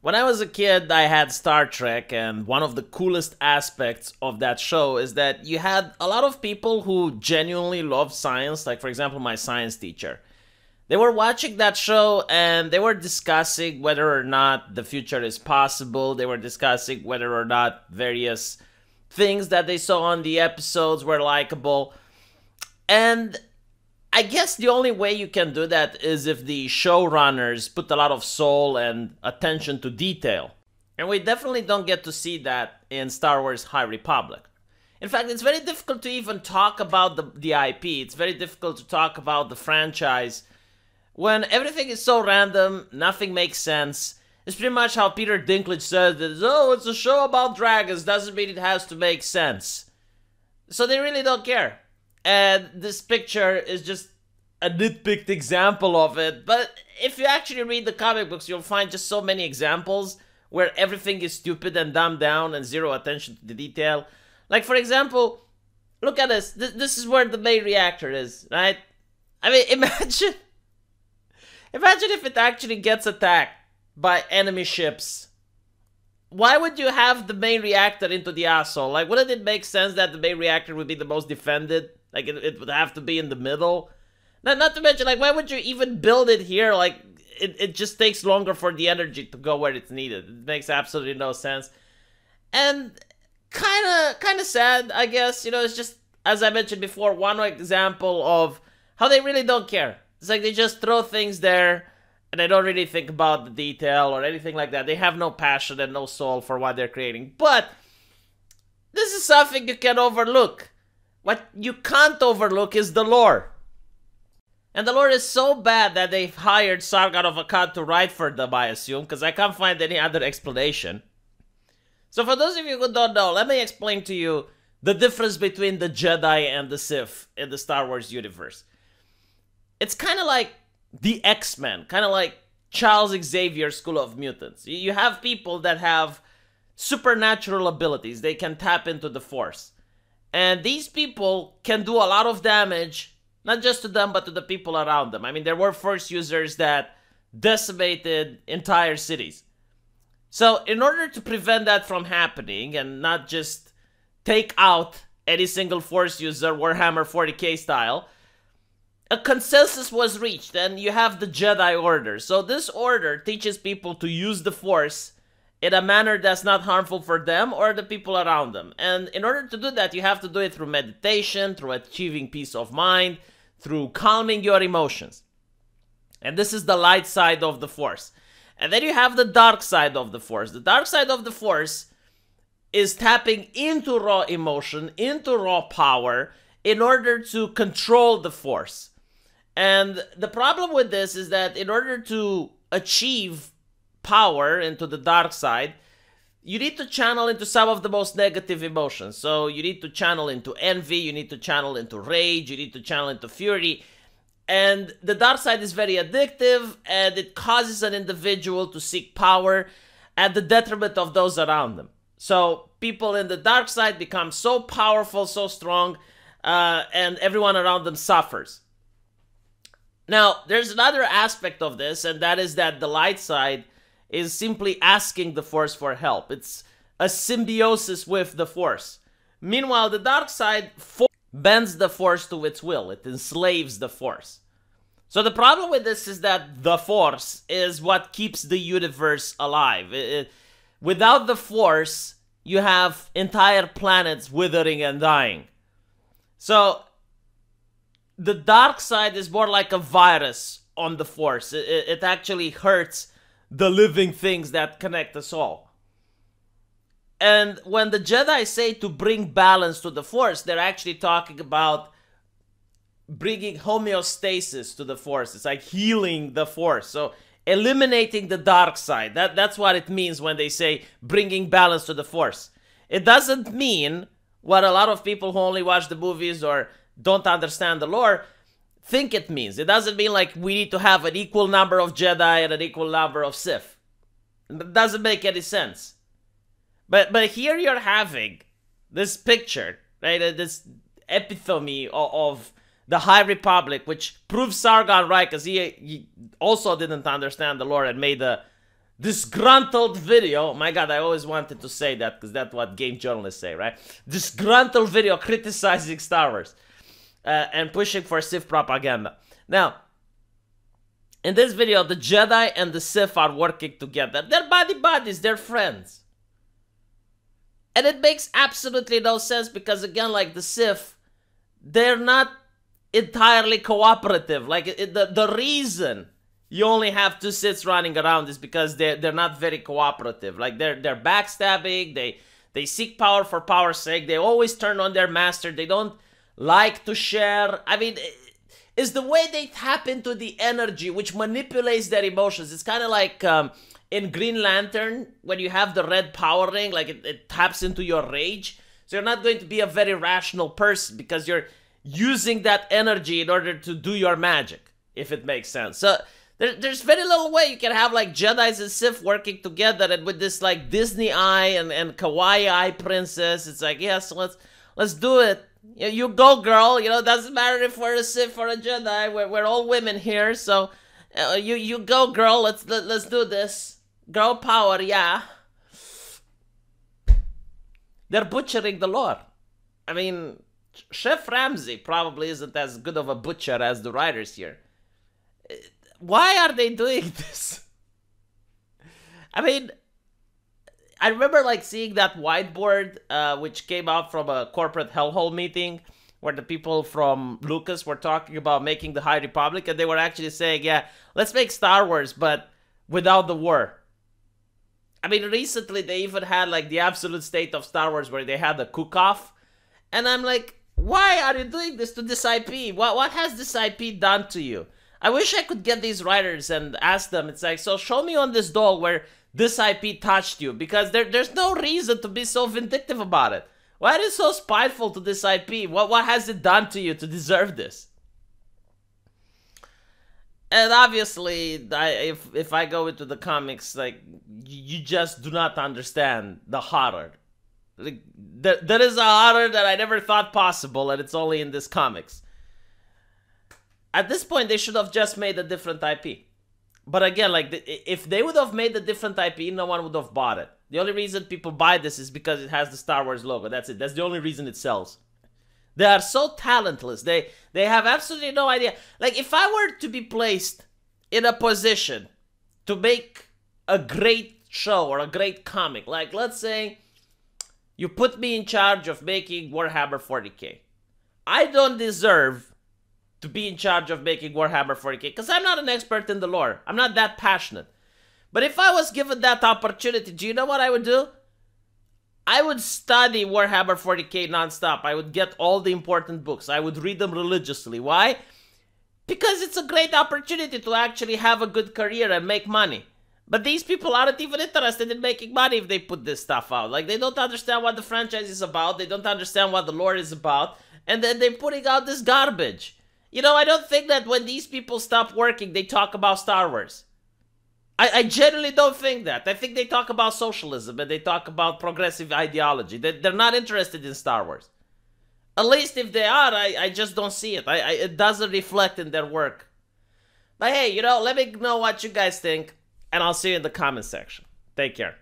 When I was a kid, I had Star Trek, and one of the coolest aspects of that show is that you had a lot of people who genuinely love science, like, for example, my science teacher. They were watching that show and they were discussing whether or not the future is possible. They were discussing whether or not various things that they saw on the episodes were likable. And I guess the only way you can do that is if the showrunners put a lot of soul and attention to detail. And we definitely don't get to see that in Star Wars High Republic. In fact, it's very difficult to even talk about the, the IP. It's very difficult to talk about the franchise when everything is so random, nothing makes sense. It's pretty much how Peter Dinklage said that, oh, it's a show about dragons, doesn't mean it has to make sense. So they really don't care. And this picture is just a nitpicked example of it. But if you actually read the comic books, you'll find just so many examples where everything is stupid and dumbed down and zero attention to the detail. Like, for example, look at this. This, this is where the main reactor is, right? I mean, imagine. Imagine if it actually gets attacked by enemy ships. Why would you have the main reactor into the asshole? Like, wouldn't it make sense that the main reactor would be the most defended? Like it, it would have to be in the middle. Not not to mention like why would you even build it here? Like it, it just takes longer for the energy to go where it's needed. It makes absolutely no sense. And kinda kinda sad, I guess. You know, it's just as I mentioned before, one example of how they really don't care. It's like they just throw things there and they don't really think about the detail or anything like that. They have no passion and no soul for what they're creating. But this is something you can overlook. What you can't overlook is the lore. And the lore is so bad that they've hired Sargon of Akkad to write for them, I assume, because I can't find any other explanation. So for those of you who don't know, let me explain to you the difference between the Jedi and the Sith in the Star Wars universe. It's kind of like the X-Men, kind of like Charles Xavier School of Mutants. You have people that have supernatural abilities. They can tap into the Force. And these people can do a lot of damage, not just to them, but to the people around them. I mean, there were force users that decimated entire cities. So, in order to prevent that from happening and not just take out any single force user Warhammer 40k style, a consensus was reached, and you have the Jedi Order. So, this order teaches people to use the force in a manner that's not harmful for them or the people around them. And in order to do that, you have to do it through meditation, through achieving peace of mind, through calming your emotions. And this is the light side of the force. And then you have the dark side of the force. The dark side of the force is tapping into raw emotion, into raw power in order to control the force. And the problem with this is that in order to achieve power into the dark side, you need to channel into some of the most negative emotions. So you need to channel into envy, you need to channel into rage, you need to channel into fury. And the dark side is very addictive and it causes an individual to seek power at the detriment of those around them. So people in the dark side become so powerful, so strong, uh, and everyone around them suffers. Now, there's another aspect of this, and that is that the light side is simply asking the Force for help. It's a symbiosis with the Force. Meanwhile, the dark side bends the Force to its will, it enslaves the Force. So the problem with this is that the Force is what keeps the universe alive. It, it, without the Force, you have entire planets withering and dying. So the dark side is more like a virus on the Force. It, it actually hurts the living things that connect us all. And when the Jedi say to bring balance to the Force, they're actually talking about bringing homeostasis to the Force. It's like healing the Force. So eliminating the dark side. That, that's what it means when they say bringing balance to the Force. It doesn't mean what a lot of people who only watch the movies or don't understand the lore think it means. It doesn't mean like we need to have an equal number of Jedi and an equal number of Sith. It doesn't make any sense. But but here you're having this picture, right? Uh, this epitome of, of the High Republic, which proves Sargon right, because he, he also didn't understand the lore and made a disgruntled video. My God, I always wanted to say that because that's what game journalists say, right? Disgruntled video criticizing Star Wars uh, and pushing for Sith propaganda. Now, in this video, the Jedi and the Sith are working together. They're buddy buddies, they're friends. And it makes absolutely no sense because, again, like the Sith, they're not entirely cooperative. Like, it, the, the reason you only have two Siths running around is because they're, they're not very cooperative. Like, they're, they're backstabbing, they, they seek power for power's sake, they always turn on their master, they don't like to share. I mean, is the way they tap into the energy, which manipulates their emotions. It's kind of like um, in Green Lantern when you have the red power ring, like it, it taps into your rage. So you're not going to be a very rational person because you're using that energy in order to do your magic, if it makes sense. So there, there's very little way you can have like Jedi's and Sith working together, and with this like Disney eye and and Kawaii eye princess, it's like yes, let's let's do it. You, you go, girl. You know, doesn't matter if we're a Sith or a Jedi. We're, we're all women here, so uh, you you go, girl. Let's let, let's do this. Girl power, yeah. They're butchering the lore. I mean, Chef Ramsay probably isn't as good of a butcher as the writers here. Why are they doing this? I mean, I remember like seeing that whiteboard, uh, which came out from a corporate hellhole meeting, where the people from Lucas were talking about making the High Republic, and they were actually saying, "Yeah, let's make Star Wars, but without the war." I mean, recently they even had like the absolute state of Star Wars, where they had a cook-off, and I'm like, why are you doing this to this IP? What what has this IP done to you? I wish I could get these writers and ask them. It's like, so show me on this doll where this IP touched you because there, there's no reason to be so vindictive about it. Why are you so spiteful to this IP? What what has it done to you to deserve this? And obviously, I, if if I go into the comics, like you just do not understand the horror. Like, there, there is a horror that I never thought possible, and it's only in this comics. At this point, they should have just made a different IP. But again, like the, if they would have made a different IP, no one would have bought it. The only reason people buy this is because it has the Star Wars logo. That's it. That's the only reason it sells. They are so talentless. They they have absolutely no idea. Like if I were to be placed in a position to make a great show or a great comic, like let's say you put me in charge of making Warhammer 40k. I don't deserve to be in charge of making Warhammer 40k because I'm not an expert in the lore. I'm not that passionate. But if I was given that opportunity, do you know what I would do? I would study Warhammer 40k nonstop. I would get all the important books. I would read them religiously. Why? Because it's a great opportunity to actually have a good career and make money. But these people aren't even interested in making money if they put this stuff out. Like, they don't understand what the franchise is about. They don't understand what the lore is about. And then they're putting out this garbage. You know, I don't think that when these people stop working, they talk about Star Wars. I, I generally don't think that. I think they talk about socialism and they talk about progressive ideology. They, they're not interested in Star Wars. At least if they are, I, I just don't see it. I, I, it doesn't reflect in their work. But hey, you know, let me know what you guys think, and I'll see you in the comment section. Take care.